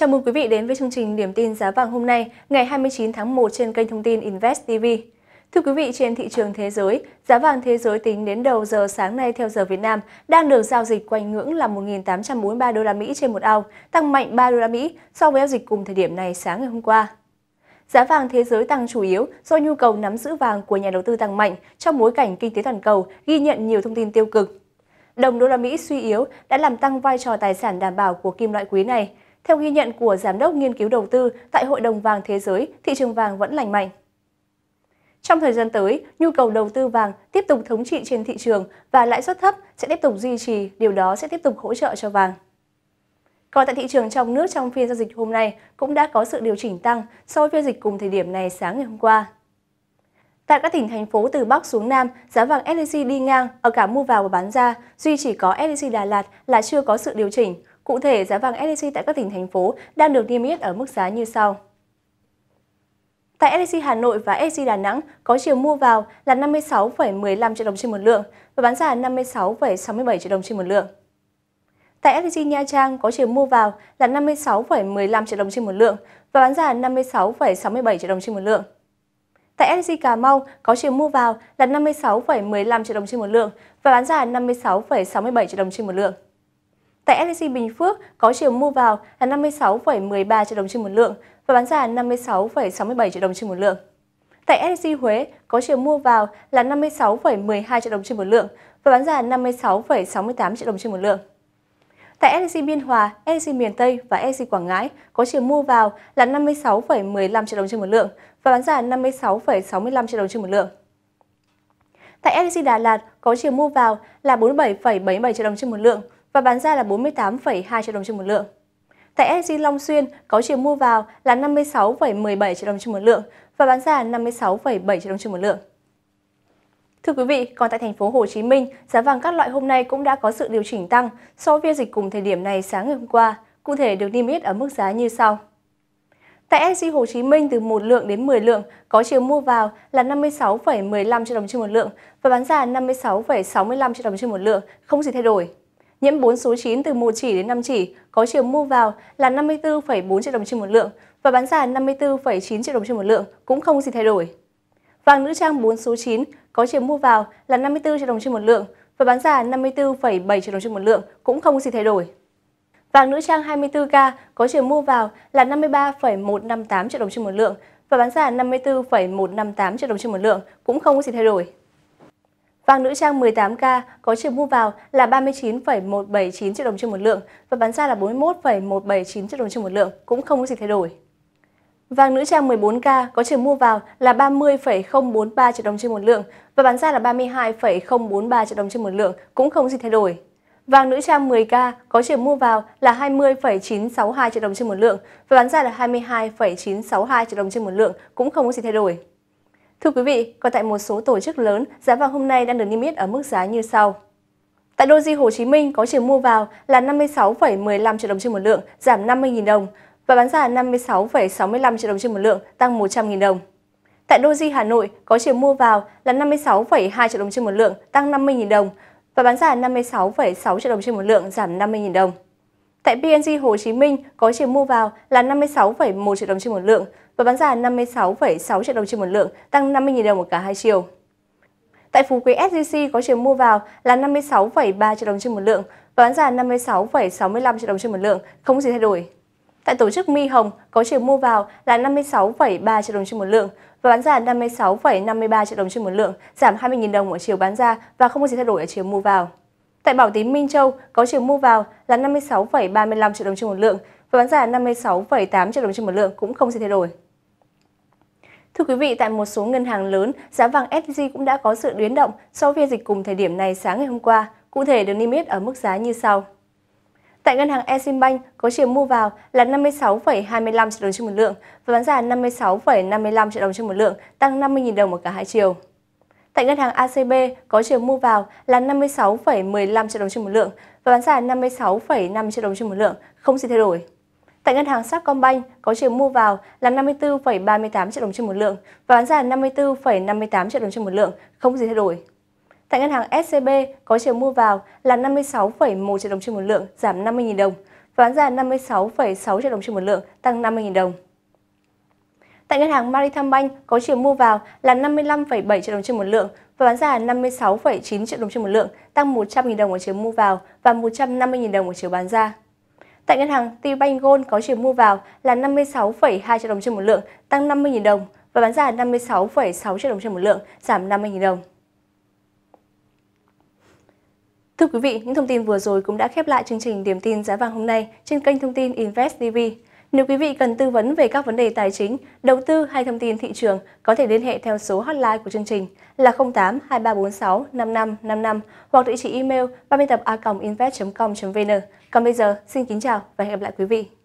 Chào mừng quý vị đến với chương trình Điểm tin giá vàng hôm nay, ngày 29 tháng 1 trên kênh thông tin Invest TV. Thưa quý vị, trên thị trường thế giới, giá vàng thế giới tính đến đầu giờ sáng nay theo giờ Việt Nam đang được giao dịch quanh ngưỡng là 1.843 đô la Mỹ trên một ao, tăng mạnh 3 đô la Mỹ so với giao dịch cùng thời điểm này sáng ngày hôm qua. Giá vàng thế giới tăng chủ yếu do nhu cầu nắm giữ vàng của nhà đầu tư tăng mạnh trong bối cảnh kinh tế toàn cầu ghi nhận nhiều thông tin tiêu cực. Đồng đô la Mỹ suy yếu đã làm tăng vai trò tài sản đảm bảo của kim loại quý này. Theo ghi nhận của Giám đốc nghiên cứu đầu tư tại Hội đồng vàng thế giới, thị trường vàng vẫn lành mạnh. Trong thời gian tới, nhu cầu đầu tư vàng tiếp tục thống trị trên thị trường và lãi suất thấp sẽ tiếp tục duy trì, điều đó sẽ tiếp tục hỗ trợ cho vàng. Còn tại thị trường trong nước trong phiên giao dịch hôm nay cũng đã có sự điều chỉnh tăng so với phiên dịch cùng thời điểm này sáng ngày hôm qua. Tại các tỉnh thành phố từ Bắc xuống Nam, giá vàng SJC đi ngang ở cả mua vào và bán ra, duy chỉ có SJC Đà Lạt là chưa có sự điều chỉnh. Cụ thể, giá vàng SJC tại các tỉnh thành phố đang được niêm yết ở mức giá như sau. Tại SJC Hà Nội và SJC Đà Nẵng có chiều mua vào là 56,15 triệu đồng trên một lượng và bán ra là 56,67 triệu đồng trên một lượng. Tại SJC Nha Trang có chiều mua vào là 56,15 triệu đồng trên một lượng và bán ra là 56,67 triệu đồng trên một lượng. Tại SJC Cà Mau có chiều mua vào là 56,15 triệu đồng trên một lượng và bán ra là 56,67 triệu đồng trên một lượng. Tại SJC Bình Phước có chiều mua vào là 56,13 triệu đồng trên một lượng và bán ra là 56,67 triệu đồng trên một lượng. Tại SJC Huế có chiều mua vào là 56,12 triệu đồng trên một lượng và bán ra là 56,68 triệu đồng trên một lượng. Tại SJC Biên Hòa, SJC miền Tây và SJC Quảng Ngãi có chiều mua vào là 56,15 triệu đồng trên một lượng và bán ra là 56,65 triệu đồng trên một lượng. Tại SJC Đà Lạt có chiều mua vào là 47,77 triệu đồng trên một lượng và bán ra là 48,2 triệu đồng trên một lượng. Tại SJC Long Xuyên có chiều mua vào là 56,17 triệu đồng trên một lượng và bán ra là 56,7 triệu đồng trên một lượng. Thưa quý vị, còn tại thành phố Hồ Chí Minh, giá vàng các loại hôm nay cũng đã có sự điều chỉnh tăng so với dịch cùng thời điểm này sáng ngày hôm qua, cụ thể được niêm yết ở mức giá như sau. Tại SC Hồ Chí Minh từ 1 lượng đến 10 lượng có chiều mua vào là 56,15 triệu đồng trên một lượng và bán ra 56,65 triệu đồng trên một lượng, không gì thay đổi. Nhiễm 4 số 9 từ 1 chỉ đến 5 chỉ có chiều mua vào là 54,4 triệu đồng trên một lượng và bán ra 54,9 triệu đồng trên một lượng, cũng không gì thay đổi. Vàng nữ trang 4 số 9 có chiều mua vào là 54 triệu đồng trên một lượng và bán ra 54,7 triệu đồng trên một lượng, cũng không gì thay đổi. Vàng nữ trang 24K có chiều mua vào là 53,158 triệu đồng trên một lượng và bán ra 54,158 triệu đồng trên một lượng, cũng không có gì thay đổi. Vàng nữ trang 18K có chiều mua vào là 39,179 triệu đồng trên một lượng và bán ra là 41,179 triệu đồng trên một lượng, cũng không có gì thay đổi. Vàng nữ trang 14K có chiều mua vào là 30,043 triệu đồng trên một lượng và bán ra là 32,043 triệu đồng trên một lượng, cũng không có gì thay đổi. Vàng nữ trang 10K có chiều mua vào là 20,962 triệu đồng trên một lượng và bán ra là 22,962 triệu đồng trên một lượng, cũng không có gì thay đổi. Thưa quý vị, còn tại một số tổ chức lớn, giá vàng hôm nay đang được niêm yết ở mức giá như sau. Tại Doji Hồ Chí Minh có chiều mua vào là 56,15 triệu đồng trên một lượng, giảm 50.000 đồng và bán ra 56,65 triệu đồng trên một lượng, tăng 100.000 đồng. Tại Doji Hà Nội có chiều mua vào là 56,2 triệu đồng trên một lượng, tăng 50.000 đồng và bán ra 56,6 triệu đồng trên một lượng, giảm 50.000 đồng. Tại PNG Hồ Chí Minh có chiều mua vào là 56,1 triệu đồng trên một lượng và bán ra 56,6 triệu đồng trên một lượng, tăng 50.000 đồng ở cả hai chiều. Tại Phú Quý SJC có chiều mua vào là 56,3 triệu đồng trên một lượng và bán ra 56,65 triệu đồng trên một lượng, không gì thay đổi. Tại tổ chức Mi Hồng có chiều mua vào là 56,3 triệu đồng trên một lượng và bán ra 56,53 triệu đồng trên một lượng, giảm 20.000 đồng ở chiều bán ra và không có gì thay đổi ở chiều mua vào. Tại Bảo Tín Minh Châu có chiều mua vào là 56,35 triệu đồng trên một lượng và bán ra 56,8 triệu đồng trên một lượng cũng không gì thay đổi. Thưa quý vị, tại một số ngân hàng lớn, giá vàng SJ cũng đã có sự biến động so với dịch cùng thời điểm này sáng ngày hôm qua, cụ thể được niêm yết ở mức giá như sau. Tại ngân hàng Eximbank có chiều mua vào là 56,25 triệu đồng trên một lượng và bán ra 56,55 triệu đồng trên một lượng, tăng 50.000 đồng ở cả hai chiều. Tại ngân hàng ACB có chiều mua vào là 56,15 triệu đồng trên một lượng và bán ra 56,5 triệu đồng trên một lượng, không gì thay đổi. Tại ngân hàng Sacombank có chiều mua vào là 54,38 triệu đồng trên một lượng và bán ra 54,58 triệu đồng trên một lượng, không gì thay đổi. Tại ngân hàng SCB có chiều mua vào là 56,1 triệu đồng trên một lượng, giảm 50.000 đồng và bán ra 56,6 triệu đồng trên một lượng, tăng 50.000 đồng. Tại ngân hàng Maritime Bank có chiều mua vào là 55,7 triệu đồng trên một lượng và bán ra là 56,9 triệu đồng trên một lượng, tăng 100.000 đồng ở chiều mua vào và 150.000 đồng ở chiều bán ra. Tại ngân hàng Tbank Gold có chiều mua vào là 56,2 triệu đồng trên một lượng, tăng 50.000 đồng và bán ra 56,6 triệu đồng trên một lượng, giảm 50.000 đồng. Thưa quý vị, những thông tin vừa rồi cũng đã khép lại chương trình điểm tin giá vàng hôm nay trên kênh thông tin Invest TV. Nếu quý vị cần tư vấn về các vấn đề tài chính, đầu tư hay thông tin thị trường, có thể liên hệ theo số hotline của chương trình là 08 2346 5555 hoặc địa chỉ email 30 tập a invest.com.vn. Còn bây giờ, xin kính chào và hẹn gặp lại quý vị.